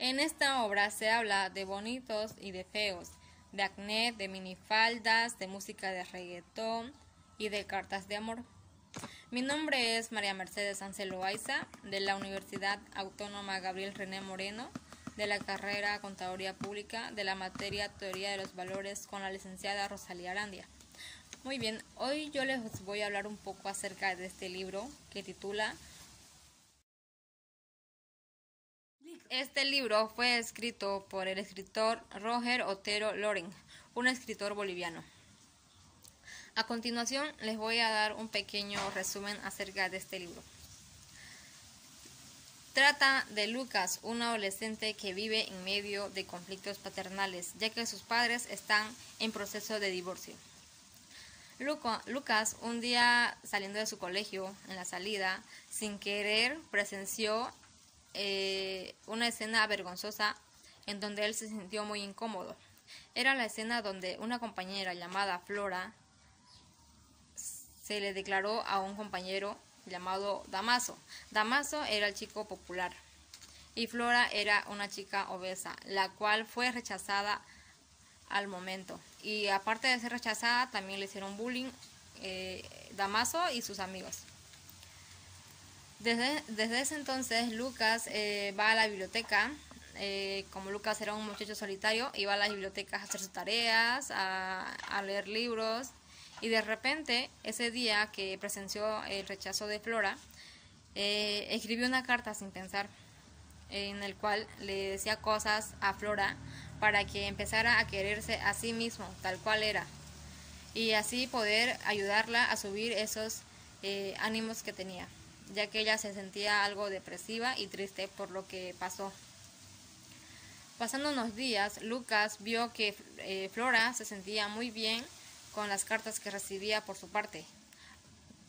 En esta obra se habla de bonitos y de feos, de acné, de minifaldas, de música de reggaetón y de cartas de amor. Mi nombre es María Mercedes Ancelo Aiza, de la Universidad Autónoma Gabriel René Moreno, de la carrera Contaduría Pública, de la materia Teoría de los Valores con la licenciada Rosalía Arandia. Muy bien, hoy yo les voy a hablar un poco acerca de este libro que titula Este libro fue escrito por el escritor Roger Otero Loren, un escritor boliviano. A continuación les voy a dar un pequeño resumen acerca de este libro. Trata de Lucas, un adolescente que vive en medio de conflictos paternales, ya que sus padres están en proceso de divorcio. Lucas, un día saliendo de su colegio, en la salida, sin querer, presenció eh, una escena vergonzosa en donde él se sintió muy incómodo. Era la escena donde una compañera llamada Flora se le declaró a un compañero llamado Damaso. Damaso era el chico popular y Flora era una chica obesa, la cual fue rechazada al momento. Y aparte de ser rechazada, también le hicieron bullying eh, Damaso y sus amigos. Desde, ese entonces Lucas eh, va a la biblioteca, eh, como Lucas era un muchacho solitario, iba a las bibliotecas a hacer sus tareas, a, leer libros, y de repente, ese día que presenció el rechazo de Flora, eh, escribió una carta sin pensar, en el cual le decía cosas a Flora para que empezara a quererse a sí mismo, tal cual era, y así poder ayudarla a subir esos ánimos que tenía ya que ella se sentía algo depresiva y triste por lo que pasó. Pasando unos días, Lucas vio que eh, Flora se sentía muy bien con las cartas que recibía por su parte.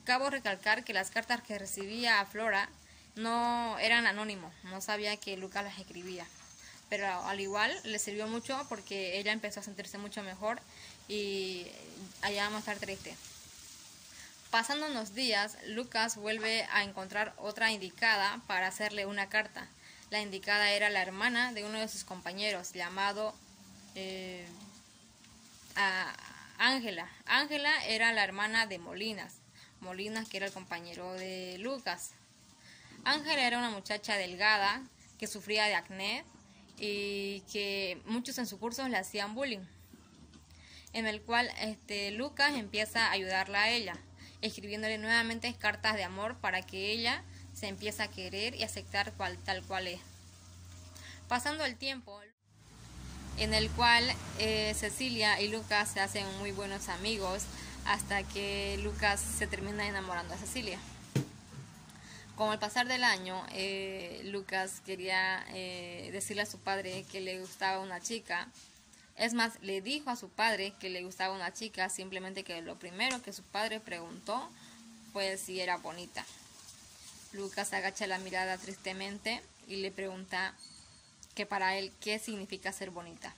Cabo recalcar que las cartas que recibía a Flora no eran anónimos, no sabía que Lucas las escribía. Pero al igual le sirvió mucho porque ella empezó a sentirse mucho mejor y allá vamos a estar triste. Pasando unos días, Lucas vuelve a encontrar otra indicada para hacerle una carta. La indicada era la hermana de uno de sus compañeros, llamado eh, Ángela. Ángela era la hermana de Molinas. Molinas, que era el compañero de Lucas. Ángela era una muchacha delgada que sufría de acné y que muchos en su curso le hacían bullying. En el cual este, Lucas empieza a ayudarla a ella escribiéndole nuevamente cartas de amor para que ella se empiece a querer y aceptar tal cual es. Pasando el tiempo, en el cual eh, Cecilia y Lucas se hacen muy buenos amigos hasta que Lucas se termina enamorando a Cecilia. Con el pasar del año, eh, Lucas quería eh, decirle a su padre que le gustaba una chica es más, le dijo a su padre que le gustaba una chica, simplemente que lo primero que su padre preguntó fue si era bonita. Lucas agacha la mirada tristemente y le pregunta que para él qué significa ser bonita.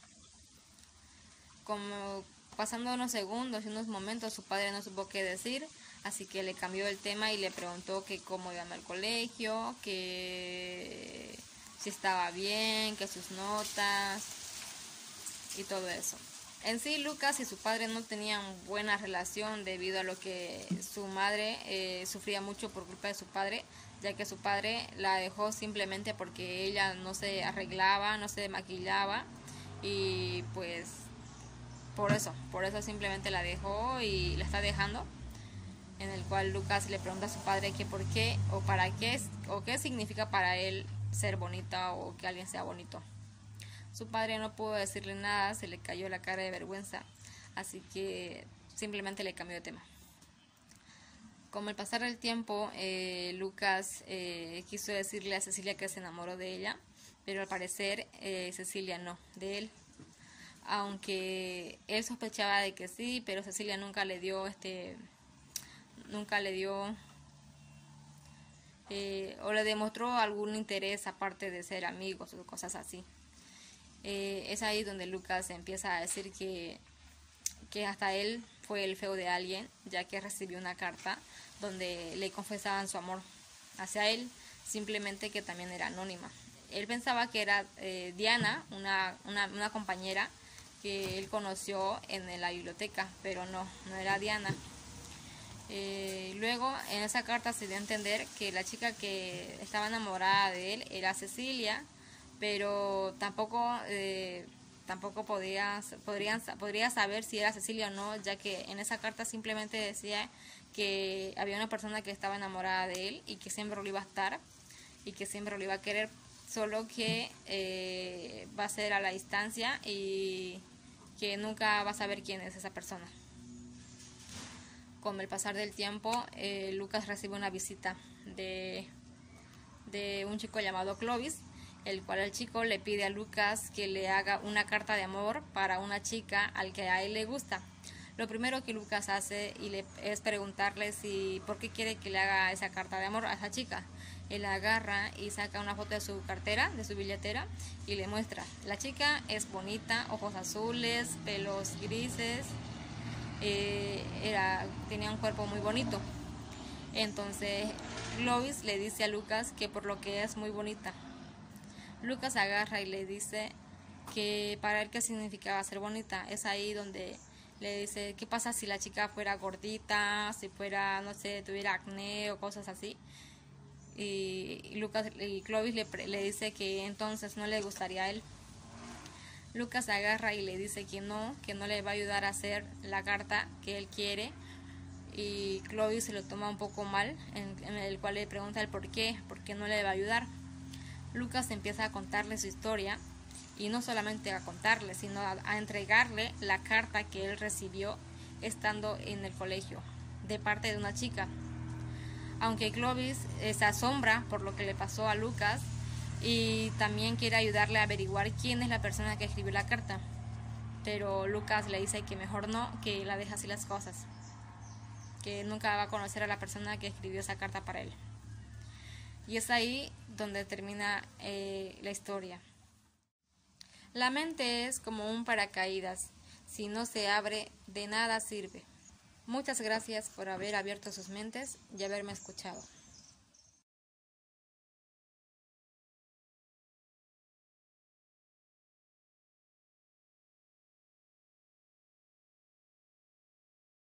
Como pasando unos segundos y unos momentos su padre no supo qué decir, así que le cambió el tema y le preguntó que cómo iba al colegio, que si estaba bien, que sus notas, y todo eso. En sí, Lucas y su padre no tenían buena relación debido a lo que su madre eh, sufría mucho por culpa de su padre, ya que su padre la dejó simplemente porque ella no se arreglaba, no se maquillaba y pues por eso, por eso simplemente la dejó y la está dejando. En el cual Lucas le pregunta a su padre que por qué o para qué o qué significa para él ser bonita o que alguien sea bonito. Su padre no pudo decirle nada, se le cayó la cara de vergüenza, así que simplemente le cambió de tema. Como al pasar el tiempo, eh, Lucas eh, quiso decirle a Cecilia que se enamoró de ella, pero al parecer eh, Cecilia no, de él. Aunque él sospechaba de que sí, pero Cecilia nunca le dio este, nunca le dio o le demostró algún interés aparte de ser amigos o cosas así. Eh, es ahí donde Lucas empieza a decir que, que hasta él fue el feo de alguien, ya que recibió una carta donde le confesaban su amor hacia él, simplemente que también era anónima. él pensaba que era eh, Diana, una, una, compañera que él conoció en la biblioteca, pero no, no era Diana. Eh, luego en esa carta se dio a entender que la chica que estaba enamorada de él era Cecilia, pero tampoco eh, tampoco podía, podrían, podría saber si era Cecilia o no, ya que en esa carta simplemente decía que había una persona que estaba enamorada de él y que siempre lo iba a estar y que siempre lo iba a querer, solo que eh, va a ser a la distancia y que nunca va a saber quién es esa persona. Con el pasar del tiempo, eh, Lucas recibe una visita de, de un chico llamado Clovis, el cual el chico le pide a Lucas que le haga una carta de amor para una chica al que a él le gusta. Lo primero que Lucas hace y le, es preguntarle si por qué quiere que le haga esa carta de amor a esa chica. Él agarra y saca una foto de su cartera, de su billetera y le muestra. La chica es bonita, ojos azules, pelos grises, eh, tenía un cuerpo muy bonito. Entonces Lois le dice a Lucas que por lo que es muy bonita. Lucas agarra y le dice que para él qué significaba ser bonita. Es ahí donde le dice, ¿qué pasa si la chica fuera gordita, si fuera, no sé, tuviera acné o cosas así? Y Lucas y Clovis le, le dice que entonces no le gustaría a él. Lucas agarra y le dice que no, que no le va a ayudar a hacer la carta que él quiere. Y Clovis se lo toma un poco mal, en, el cual le pregunta el por qué, por qué no le va a ayudar. Lucas empieza a contarle su historia y no solamente a contarle, sino a, entregarle la carta que él recibió estando en el colegio de parte de una chica. Aunque Clovis eh, se asombra por lo que le pasó a Lucas, y también quiere ayudarle a averiguar quién es la persona que escribió la carta. Pero Lucas le dice que mejor no, que la deja así las cosas, que nunca va a conocer a la persona que escribió esa carta para él. Y es ahí donde termina eh, la historia. La mente es como un paracaídas, si no se abre, de nada sirve. Muchas gracias por haber abierto sus mentes y haberme escuchado.